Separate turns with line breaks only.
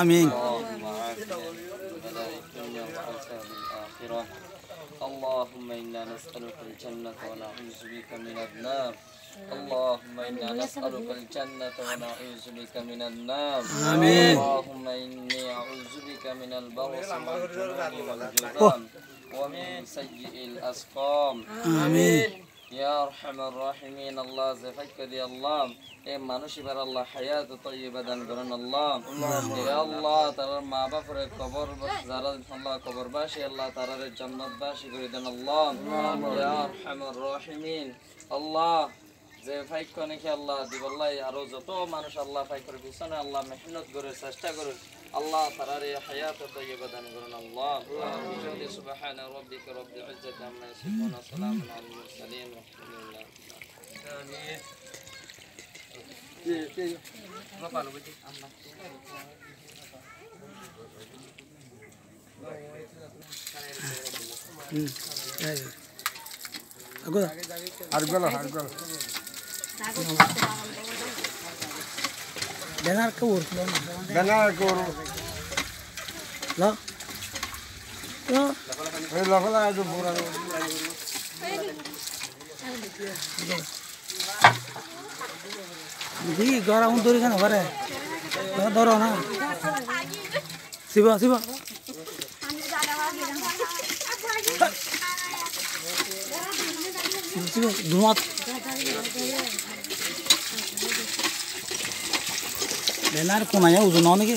آمين.
اللهم عافنا الملائكة الآخرة اللهم إنا نسألك الجنة ونعوذ بك من النار. اللهم إنا نسألك الجنة ونعوذ بك من النار.
آمين.
اللهم إني أعوذ بك من البغص والجنون ومن سيئ الأسقام. آمين. আল্লাহ আল্লাহ। এ মানুষ এবার আল্লাহ হায়াত তৈবা দান করেন আল্লাহ। আল্লাহ তার মা বাপরে কবর যারা আল্লাহ কবরবাসী আল্লাহ তারার জান্নাতবাসী করে দেন আল্লাহ। রহিমিন আল্লাহ যে ফাইক নাকি আল্লাহ দিবল্লাই আরও যত মানুষ আল্লাহ ফাইকের পিছনে আল্লাহ মেহনত করে চেষ্টা করে আল্লাহ তারার হায়াত তৈবা দান করেন আল্লাহ।
bihamdi subhana rabbika
rabbil. Amin.
Berapa Dengar
ke. Dengar ke. Lo.
দি গরা উন ধরে কেন ঘরে ধরো না। শিব শিব। ধুমাত ব্যানার কোনায় ওজন নাকি?